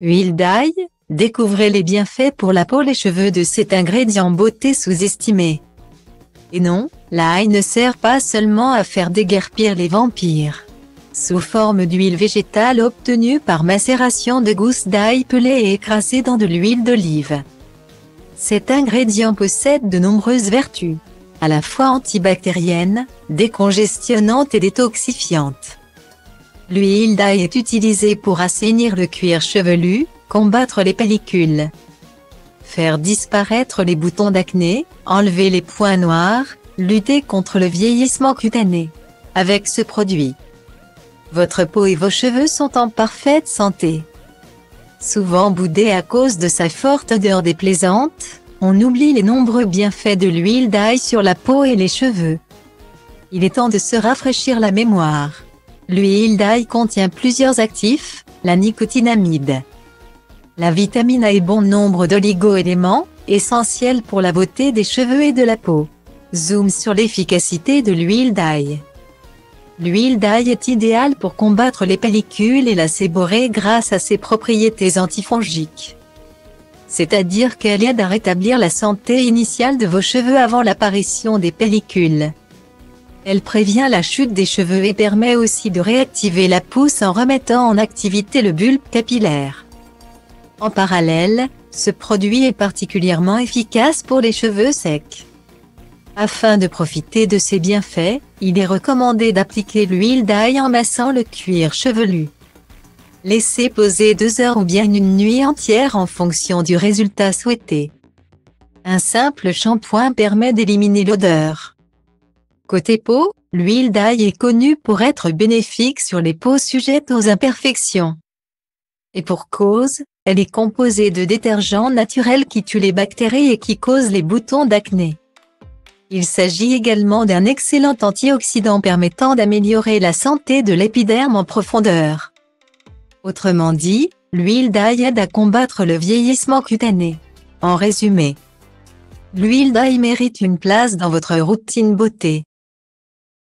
Huile d'ail, découvrez les bienfaits pour la peau et les cheveux de cet ingrédient beauté sous-estimé. Et non, l'ail ne sert pas seulement à faire déguerpir les vampires. Sous forme d'huile végétale obtenue par macération de gousses d'ail pelées et écrasées dans de l'huile d'olive. Cet ingrédient possède de nombreuses vertus, à la fois antibactériennes, décongestionnantes et détoxifiantes. L'huile d'ail est utilisée pour assainir le cuir chevelu, combattre les pellicules, faire disparaître les boutons d'acné, enlever les points noirs, lutter contre le vieillissement cutané. Avec ce produit, votre peau et vos cheveux sont en parfaite santé. Souvent boudé à cause de sa forte odeur déplaisante, on oublie les nombreux bienfaits de l'huile d'ail sur la peau et les cheveux. Il est temps de se rafraîchir la mémoire. L'huile d'ail contient plusieurs actifs, la nicotinamide, la vitamine A et bon nombre d'oligo-éléments, essentiels pour la beauté des cheveux et de la peau. Zoom sur l'efficacité de l'huile d'ail. L'huile d'ail est idéale pour combattre les pellicules et la séborrhée grâce à ses propriétés antifongiques. C'est-à-dire qu'elle aide à rétablir la santé initiale de vos cheveux avant l'apparition des pellicules. Elle prévient la chute des cheveux et permet aussi de réactiver la pousse en remettant en activité le bulbe capillaire. En parallèle, ce produit est particulièrement efficace pour les cheveux secs. Afin de profiter de ses bienfaits, il est recommandé d'appliquer l'huile d'ail en massant le cuir chevelu. Laissez poser deux heures ou bien une nuit entière en fonction du résultat souhaité. Un simple shampoing permet d'éliminer l'odeur. Côté peau, l'huile d'ail est connue pour être bénéfique sur les peaux sujettes aux imperfections. Et pour cause, elle est composée de détergents naturels qui tuent les bactéries et qui causent les boutons d'acné. Il s'agit également d'un excellent antioxydant permettant d'améliorer la santé de l'épiderme en profondeur. Autrement dit, l'huile d'ail aide à combattre le vieillissement cutané. En résumé, l'huile d'ail mérite une place dans votre routine beauté.